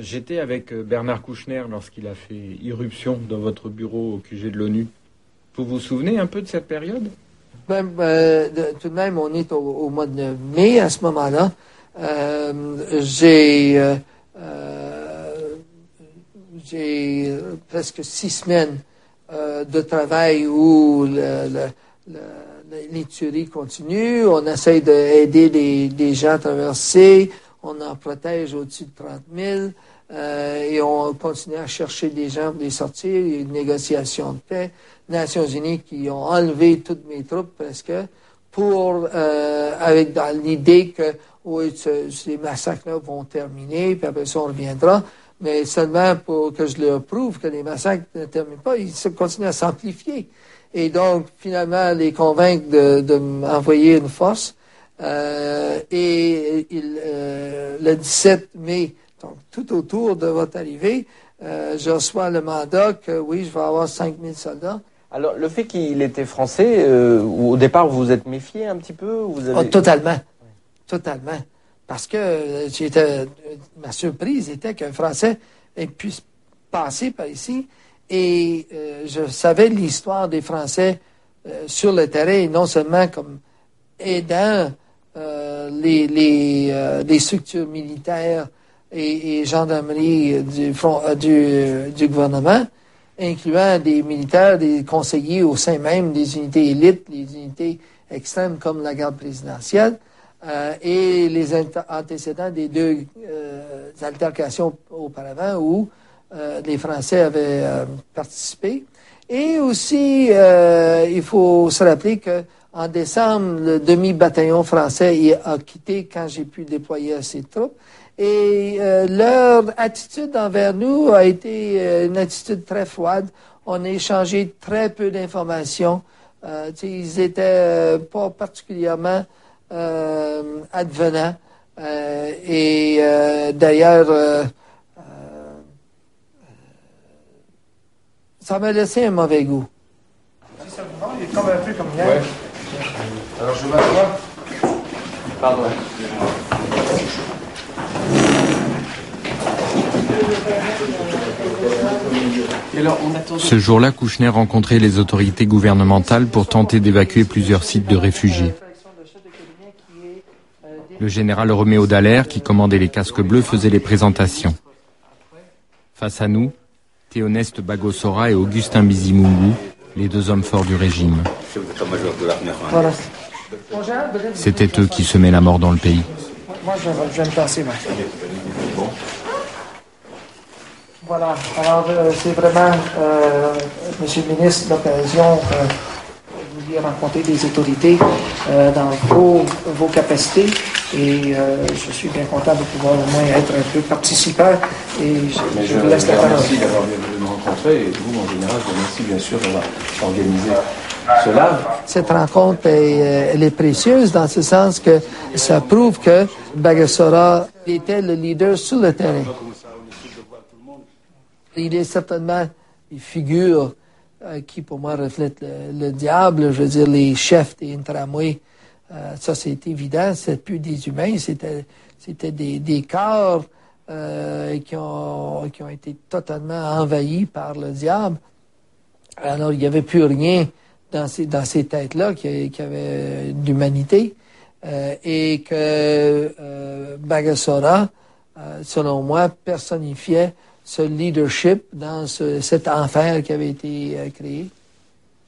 J'étais avec euh, Bernard Kouchner lorsqu'il a fait irruption dans votre bureau au QG de l'ONU. Vous vous souvenez un peu de cette période? Ben, de- tout de même, on est au, mois de mai à ce moment-là. Euh, j'ai euh, presque six semaines de travail où le, le, le- les tueries continuent. On essaye d'aider des, des gens à traverser. On en protège au-dessus de 30 000. Euh, et on continue à chercher des gens pour les sortir. Une négociation de paix. Nations Unies qui ont enlevé toutes mes troupes presque pour euh, avec dans l'idée que oui, ce- ces massacres-là vont terminer, puis après ça on reviendra, mais seulement pour que je leur prouve que les massacres ne terminent pas, ils continuent à s'amplifier. Et donc, finalement, les convaincre de, de m'envoyer une force. Euh, et il, euh, le 17 mai, donc tout autour de votre arrivée, euh, je reçois le mandat que oui, je vais avoir 5000 soldats. Alors, le fait qu'il était français, euh, au départ, vous vous êtes méfié un petit peu ou vous avez... Oh, totalement. Totalement. Parce que euh, j'étais, ma surprise était qu'un Français puisse passer par ici et euh, je savais l'histoire des Français sur le terrain, et non seulement comme aidant les, les, les structures militaires et, gendarmerie du, front, euh, du, gouvernement, incluant des militaires, des conseillers au sein même des unités élites, les unités extrêmes comme la garde présidentielle, euh, et les antécédents des deux euh, altercations auparavant où les Français avaient participé. Et aussi, il faut se rappeler que en décembre, le demi-bataillon français a quitté quand j'ai pu déployer ses troupes. Et euh, leur attitude envers nous a été euh, une attitude très froide. On a échangé très peu d'informations. Euh, ils étaient euh, pas particulièrement euh, advenants. Euh, et euh, d'ailleurs, euh, euh, ça m'a laissé un mauvais goût. Si ça vous va, il est comme un peu comme hier. Ouais. Alors je m'assois. Pardon on attendait. Ce jour-là, Kouchner rencontrait les autorités gouvernementales pour tenter d'évacuer plusieurs sites de réfugiés. Le général Roméo Dallaire, qui commandait les casques bleus, faisait les présentations. Face à nous, Théoneste Bagosora et Augustin Bizimungu, les deux hommes forts du régime. C'était eux qui semaient la mort dans le pays. Moi, je vais, je vais me passer, moi. Voilà. Alors, euh, c'est vraiment, euh, Monsieur le ministre, l'occasion euh, de vous dire rencontrer des autorités euh, dans vos, vos capacités. Et euh, je suis bien content de pouvoir au moins être un peu participant. Et je, je vous laisse la parole. Merci d'avoir bien voulu me rencontrer et vous, en général, je vous remercie bien sûr d'avoir organisé cela. Cette rencontre est, elle est précieuse dans ce sens que ça prouve que Bagassora était le leader sur le terrain. Il est certainement une figure euh, qui, pour moi, reflète le, le diable. Je veux dire, les chefs des tramways, euh, ça c'est évident, c'est plus des humains, c'était, des, corps euh, qui, ont, qui ont été totalement envahis par le diable. Alors, il n'y avait plus rien dans ces, dans ces têtes-là qui, qui avait d'humanité. Et que Bagassora, euh, selon moi, personnifiait ce leadership dans ce, cet enfer qui avait été euh, créé.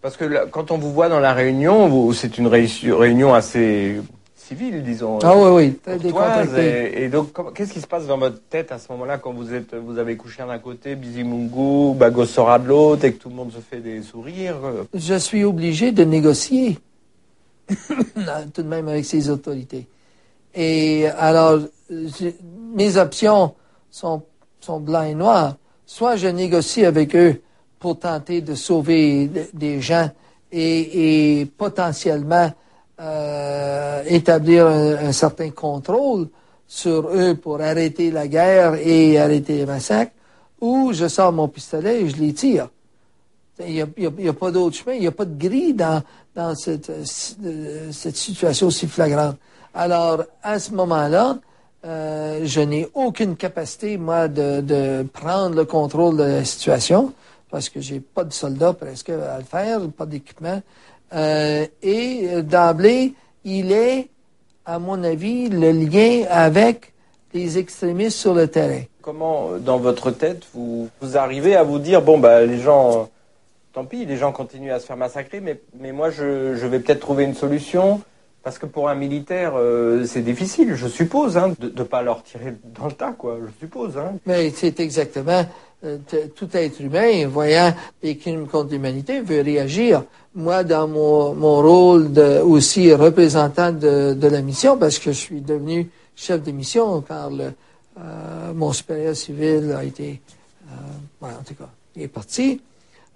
Parce que là, quand on vous voit dans la réunion, c'est une réu- réunion assez civile, disons. Ah oui, oui, très courtoise, décontracté. Et, et donc, qu'est-ce qui se passe dans votre tête à ce moment-là quand vous êtes, vous avez couché d'un côté, Bizimungu, Bagosora de l'autre, et que tout le monde se fait des sourires euh, Je suis obligé de négocier, tout de même avec ces autorités. Et alors, mes options sont, sont blancs et noirs. Soit je négocie avec eux pour tenter de sauver de- des gens et, potentiellement euh, établir un, certain contrôle sur eux pour arrêter la guerre et arrêter les massacres, ou je sors mon pistolet et je les tire. Il n'y a, pas d'autre chemin, il n'y a pas de grille dans, cette situation si flagrante. Alors, à ce moment-là, Euh, je n'ai aucune capacité, moi, de, prendre le contrôle de la situation parce que j'ai pas de soldats presque à le faire, pas d'équipement. Euh, et d'emblée, il est, à mon avis, le lien avec les extrémistes sur le terrain. Comment, dans votre tête, vous, arrivez à vous dire, bon, bah, les gens, tant pis, les gens continuent à se faire massacrer, mais, mais moi, je vais peut-être trouver une solution parce que pour un militaire, euh, c'est difficile, je suppose, hein, de ne pas leur tirer dans le tas, quoi, je suppose. Hein. Mais c'est exactement euh, tout être humain, voyant des crimes contre l'humanité, veut réagir. Moi, dans mon, rôle aussi représentant de, la mission, parce que je suis devenu chef de mission car euh, mon supérieur civil a été, euh, en tout cas, il est parti.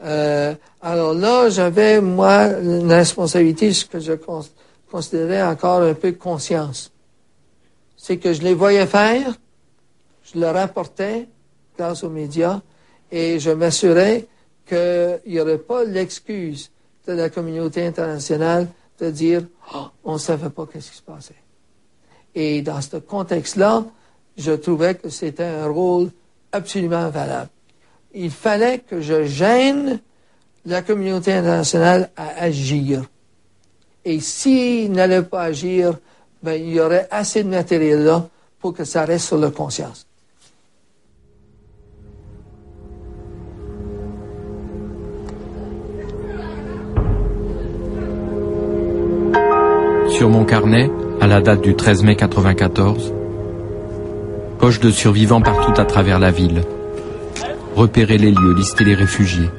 Alors là, j'avais, moi, une responsabilité, ce que je constate considérais encore un peu conscience. C'est que je les voyais faire, je le rapportais grâce aux médias et je m'assurais qu'il n'y aurait pas l'excuse de la communauté internationale de dire oh, on ne savait pas ce qui se passait. Et dans ce contexte-là, je trouvais que c'était un rôle absolument valable. Il fallait que je gêne la communauté internationale à agir. Et s'il n'allait pas agir, ben, il y aurait assez de matériel là pour que ça reste sur la conscience. Sur mon carnet, à la date du 13 mai 94, poche de survivants partout à travers la ville. Repérer les lieux, lister les réfugiés.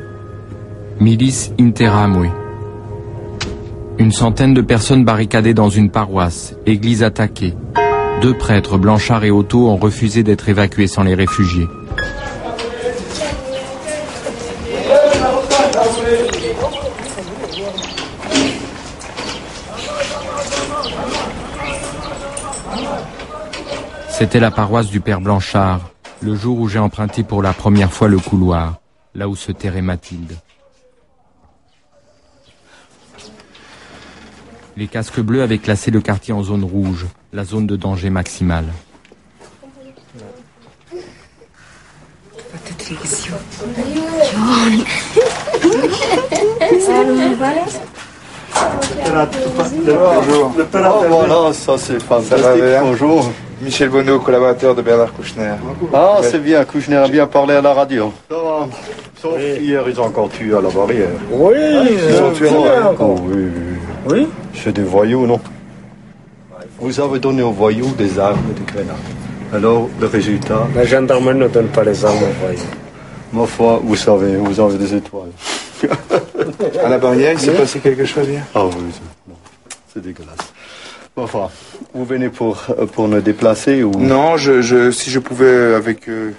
Milice Interamwe. Une centaine de personnes barricadées dans une paroisse, église attaquée. Deux prêtres, Blanchard et Otto, ont refusé d'être évacués sans les réfugiés. C'était la paroisse du Père Blanchard, le jour où j'ai emprunté pour la première fois le couloir, là où se terrait Mathilde. Les casques bleus avaient classé le quartier en zone rouge, la zone de danger maximale. voilà, ça c'est fantastique. Bonjour. Michel Bonneau, collaborateur de Bernard Kouchner. Ah, c'est bien, Kouchner a bien parlé à la radio. Sauf hier, ils ont encore tué à la barrière. Oui, ils ont tué à oh, oui, oui. Oui C'est des voyous, non Vous avez donné aux voyous des armes et des grenades. Alors, le résultat La gendarmerie ne donne pas les armes aux voyous. Ma foi, vous savez, vous avez des étoiles. à la barrière, il s'est passé quelque chose hier Ah oui, c'est dégueulasse. Enfin, vous venez pour, pour me déplacer ou Non, je, je, si je pouvais, avec euh,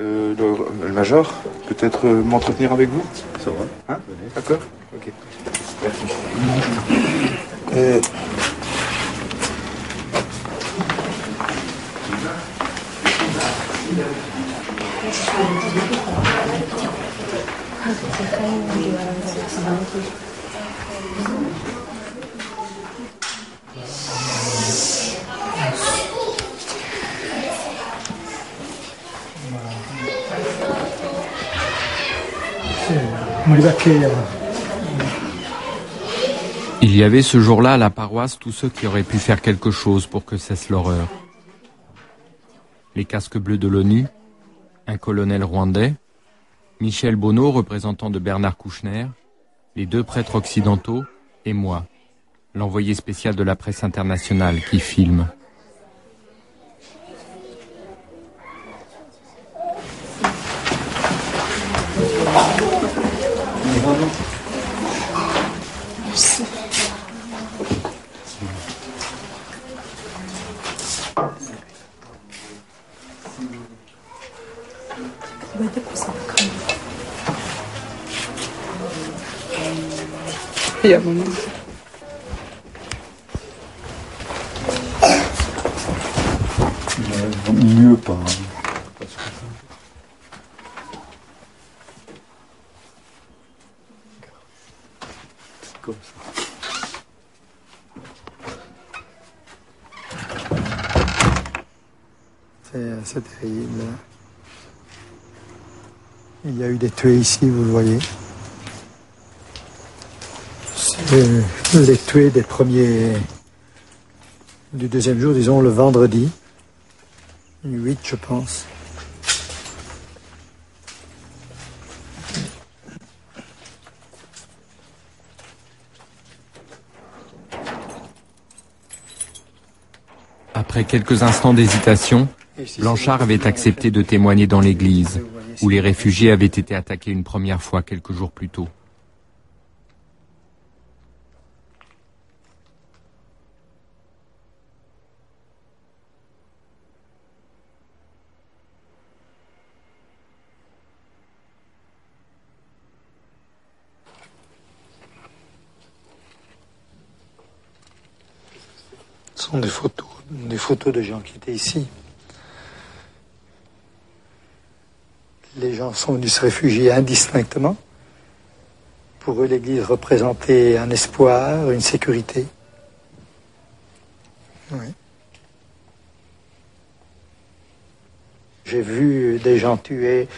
euh, le, le, major, peut-être euh, m'entretenir avec vous Ça va. Hein? D'accord? Ok. 그 머리가 피해야 Il y avait ce jour-là à la paroisse tous ceux qui auraient pu faire quelque chose pour que cesse l'horreur. Les casques bleus de l'ONU, un colonel rwandais, Michel Bonneau, représentant de Bernard Kouchner, les deux prêtres occidentaux et moi, l'envoyé spécial de la presse internationale qui filme. Ya maman. Mieux pas. Comme ça. C'est terrible. Il y a eu des tués ici, vous le voyez. Les tués des premiers du deuxième jour, disons le vendredi. 8, je pense. Après quelques instants d'hésitation, Blanchard avait accepté de témoigner dans l'église, où les réfugiés avaient été attaqués une première fois quelques jours plus tôt. Sont des photos, des photos de gens qui étaient ici. Les gens sont venus se réfugier indistinctement. Pour eux, l'Église représentait un espoir, une sécurité. J'ai vu des gens tués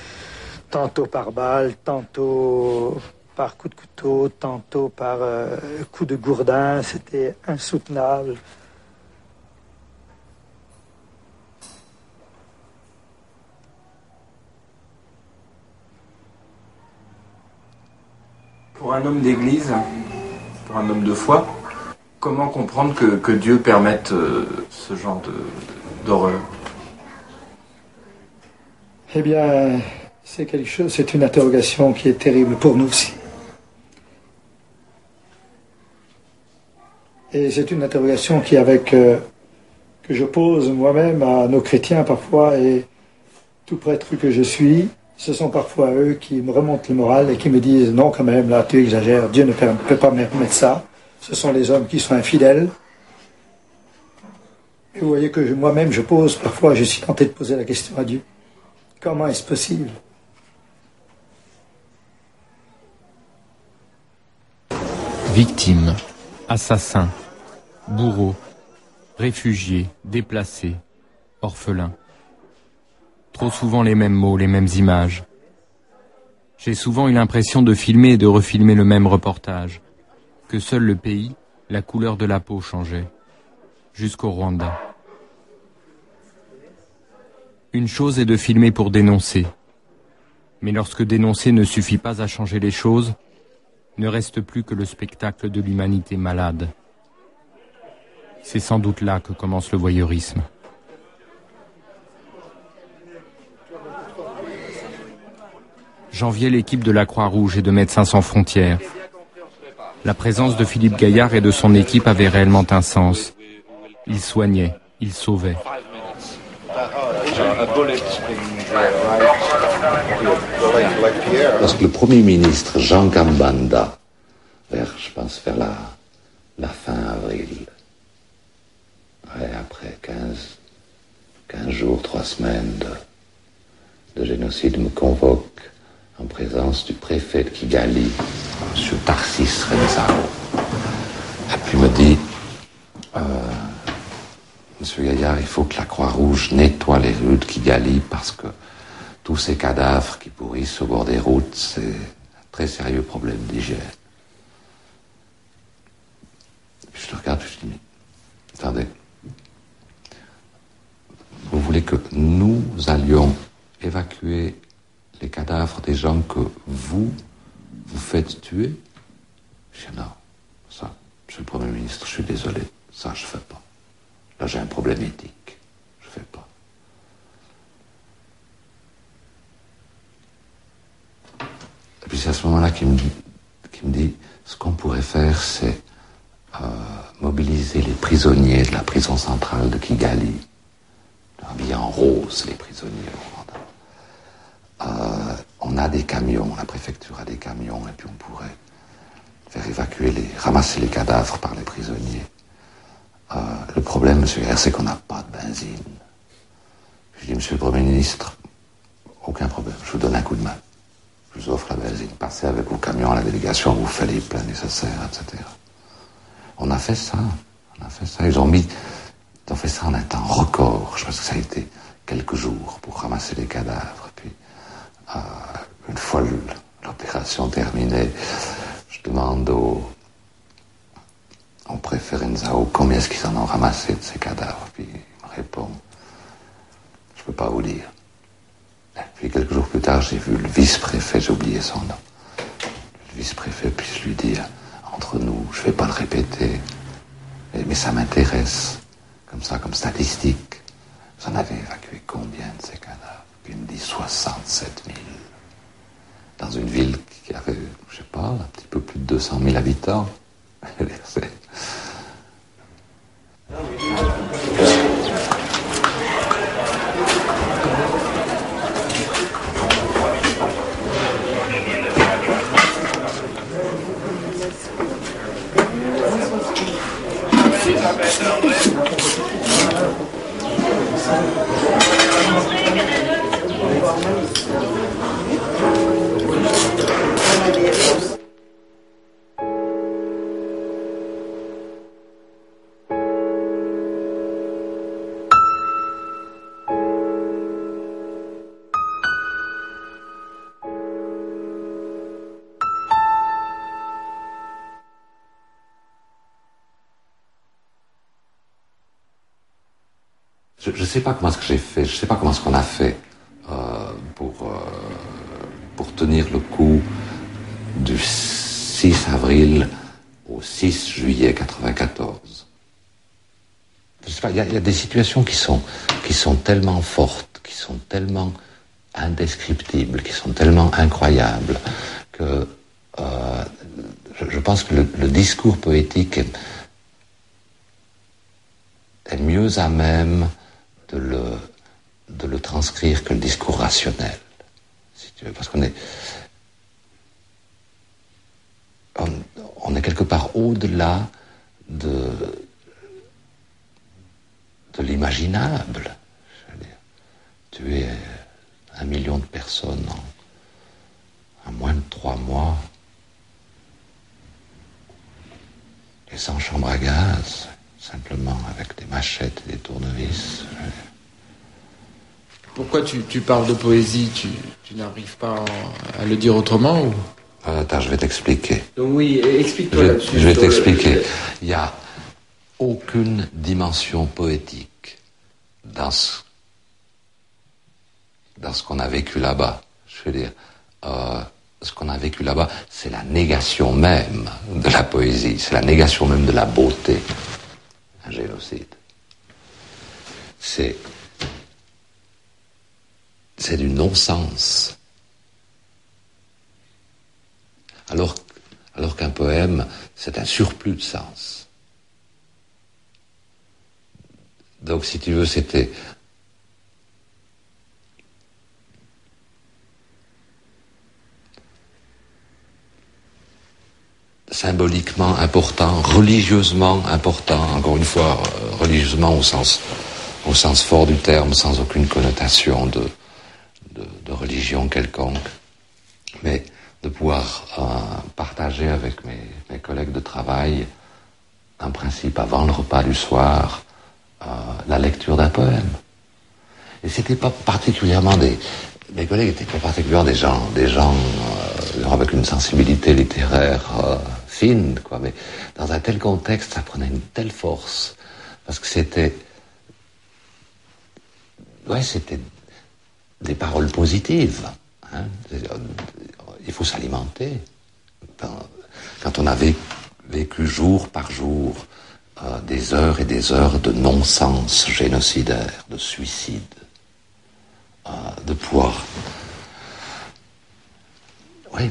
tantôt par balle, tantôt par coup de couteau, tantôt par euh, coup de gourdin. C'était insoutenable. Pour un homme d'église, pour un homme de foi, comment comprendre que, Dieu permette euh, ce genre d'horreur? Eh bien, c'est quelque chose, c'est une interrogation qui est terrible pour nous aussi. Et c'est une interrogation qui, avec, euh, que je pose moi-même à nos chrétiens parfois, et tout prêtre que je suis, ce sont parfois eux qui me remontent le moral et qui me disent non quand même, là tu exagères, Dieu ne peut pas me permettre ça. Ce sont les hommes qui sont infidèles. Et vous voyez que moi-même je pose, parfois je suis tenté de poser la question à Dieu. Comment est-ce possible? Victimes, assassins, bourreaux, réfugiés, déplacés, orphelins. Trop souvent les mêmes mots, les mêmes images. J'ai souvent eu l'impression de filmer et de refilmer le même reportage, que seul le pays, la couleur de la peau changeait, jusqu'au Rwanda. Une chose est de filmer pour dénoncer, mais lorsque dénoncer ne suffit pas à changer les choses, ne reste plus que le spectacle de l'humanité malade. C'est sans doute là que commence le voyeurisme. J'enviais l'équipe de la Croix-Rouge et de Médecins sans frontières. La présence de Philippe Gaillard et de son équipe avait réellement un sens. Il soignait, il sauvait. Lorsque le Premier ministre Jean Gambanda, vers, je pense vers la, fin avril, après 15, 15 jours, 3 semaines de, de génocide, me convoque en présence du préfet de Kigali, M. Tarsis Renzao. Et puis me dit, euh, Monsieur Gaillard, il faut que la Croix-Rouge nettoie les rues de Kigali parce que tous ces cadavres qui pourrissent au bord des routes, c'est un très sérieux problème d'hygiène. Je le regarde, je dis, attendez, vous voulez que nous allions évacuer les cadavres des gens que vous, vous faites tuer? Je dis non, ça, monsieur le Premier ministre, je suis désolé, ça je fais pas. Là j'ai un problème éthique, je fais pas. Et puis c'est à ce moment-là qu'il me, me, dit, ce qu'on pourrait faire, c'est euh, mobiliser les prisonniers de la prison centrale de Kigali, habillés en rose, les prisonniers euh, on a des camions, la préfecture a des camions, et puis on pourrait faire évacuer les, ramasser les cadavres par les prisonniers. Euh, le problème, monsieur c'est qu'on n'a pas de benzine. Je dis, monsieur le Premier ministre, aucun problème, je vous donne un coup de main. Je vous offre la benzine. Passez avec vos camions à la délégation, vous faites les plans nécessaires, etc. On a fait ça. On a fait ça. Ils ont mis, ils ont fait ça en un temps record. Je pense que ça a été quelques jours pour ramasser les cadavres. Euh, une fois l'opération terminée, je demande au, au préfet Renzao combien est-ce qu'ils en ont ramassé de ces cadavres. Puis il me répond, je ne peux pas vous dire. Et puis quelques jours plus tard, j'ai vu le vice-préfet, j'ai oublié son nom. Le vice-préfet, puis je lui dis, entre nous, je ne vais pas le répéter, mais, ça m'intéresse, comme ça, comme statistique. Vous en avez évacué combien de ces cadavres? Puis il me dit 67 000. Dans une ville qui avait, je sais pas, un petit peu plus de 200 000 habitants. Je ne sais pas comment ce que j'ai fait, je ne sais pas comment ce qu'on a fait euh, pour, euh, pour tenir le coup du 6 avril au 6 juillet 94. Je sais il y, a des situations qui sont, qui sont tellement fortes, qui sont tellement indescriptibles, qui sont tellement incroyables, que euh, je, pense que le, discours poétique est mieux à même de le, transcrire que le discours rationnel, si tu veux, parce qu'on est, on, est quelque part au-delà de, l'imaginable. Tu es un million de personnes en, en moins de trois mois et sans chambre à gaz simplement avec des machettes et des tournevis. Pourquoi tu, parles de poésie? Tu, n'arrives pas à le dire autrement ou? Euh, Attends, je vais t'expliquer. Oui, explique-toi là-dessus. Je vais t'expliquer. Il n'y a aucune dimension poétique dans ce, dans ce qu'on a vécu là-bas. Je veux dire, euh, ce qu'on a vécu là-bas, c'est la négation même de la poésie, c'est la négation même de la beauté un génocide. C'est. Du non-sens. Alors, alors qu'un poème, c'est un surplus de sens. Donc, si tu veux, c'était symboliquement important, religieusement important, encore une fois, euh, religieusement au sens, au sens fort du terme, sans aucune connotation de, de, religion quelconque, mais de pouvoir euh, partager avec mes, mes, collègues de travail, en principe avant le repas du soir, euh, la lecture d'un poème. Et c'était pas particulièrement des, mes collègues étaient pas particulièrement des gens, des gens avec une sensibilité littéraire fine, quoi. Mais dans un tel contexte, ça prenait une telle force. Parce que c'était. Ouais, c'était des paroles positives. Hein. Il faut s'alimenter. Quand on avait vécu jour par jour euh, des heures et des heures de non-sens génocidaire, de suicide, euh, de pouvoir oui,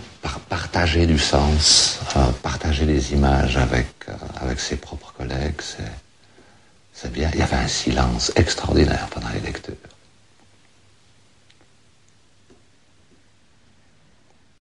partager du sens, euh, partager des images avec, euh, avec ses propres collègues, c'est bien. Il y avait un silence extraordinaire pendant les lectures.